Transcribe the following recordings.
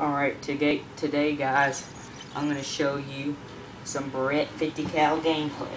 Alright, today, today guys, I'm going to show you some Barrett 50 cal gameplay.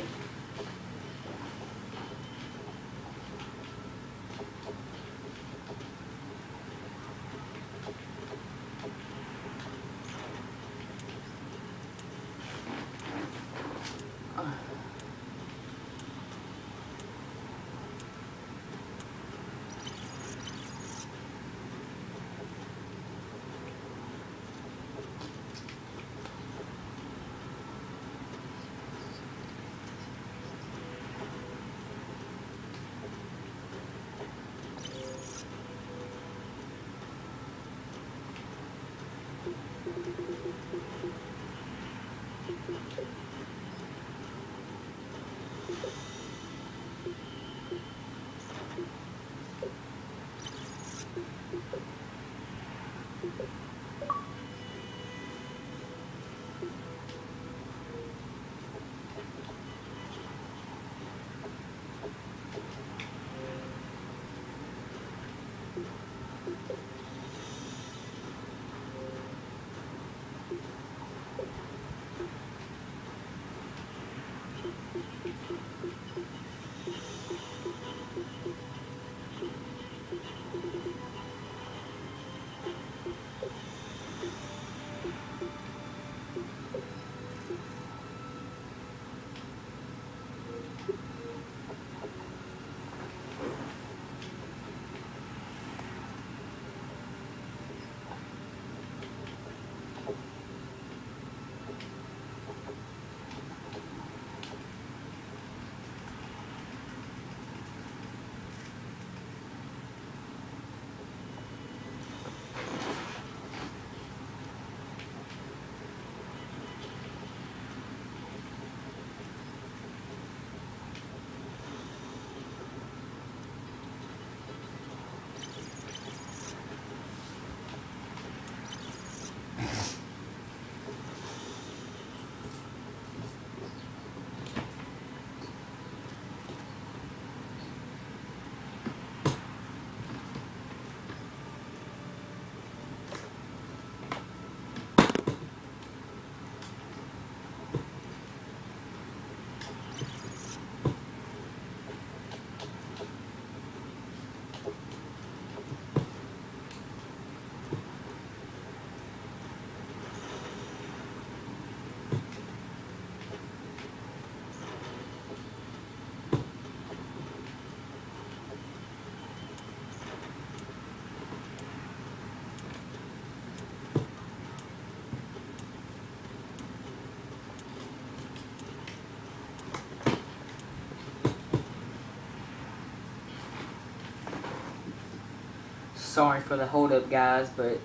Sorry for the hold up, guys, but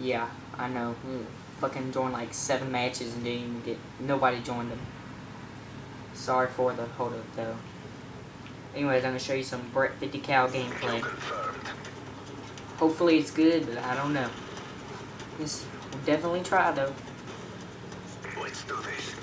yeah, I know. Fucking joined like seven matches and didn't even get nobody joined them. Sorry for the hold up though. Anyways, I'm gonna show you some Barrett 50 cal gameplay. Hopefully it's good, but I don't know. Yes, we'll definitely try though. Let's do this.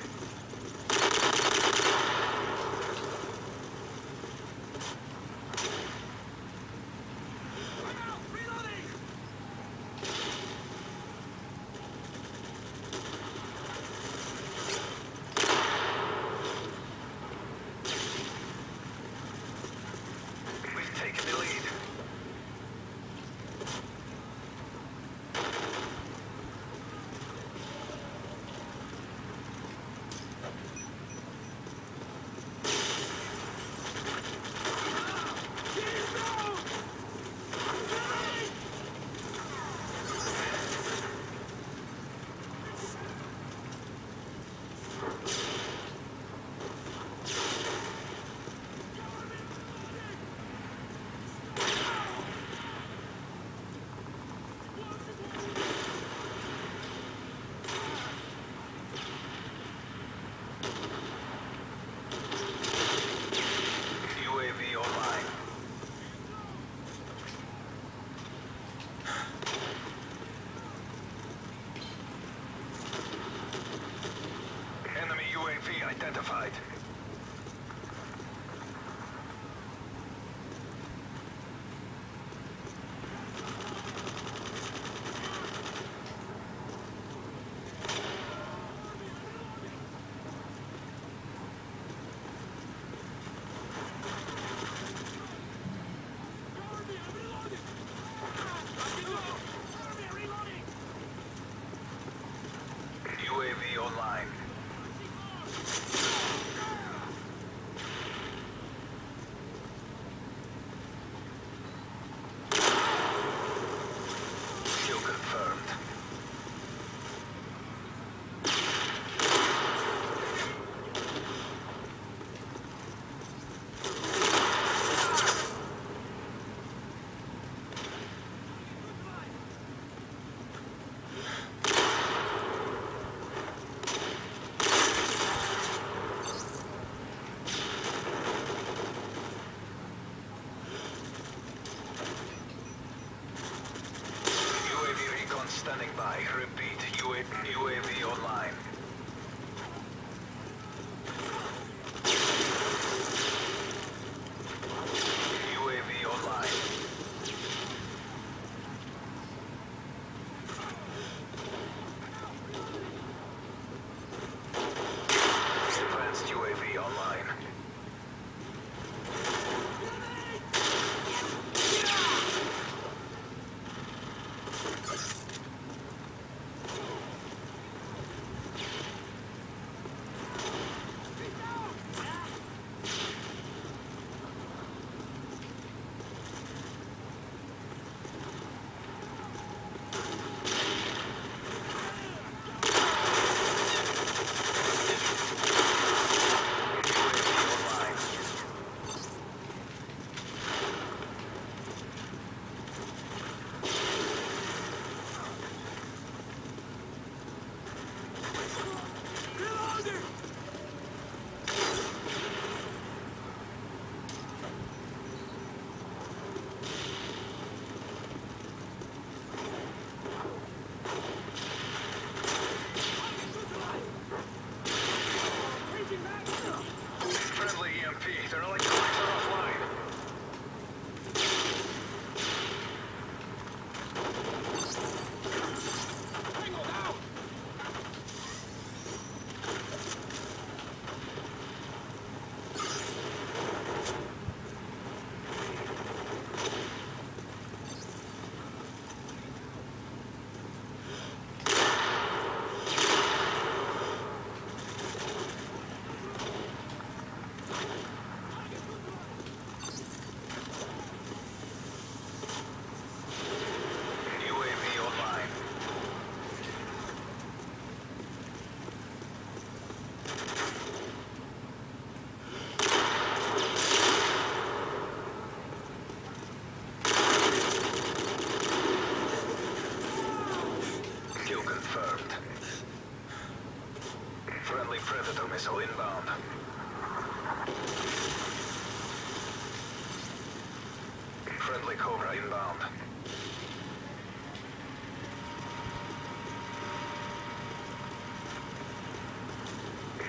Friendly Cobra inbound.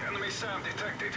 Enemy SAM detected.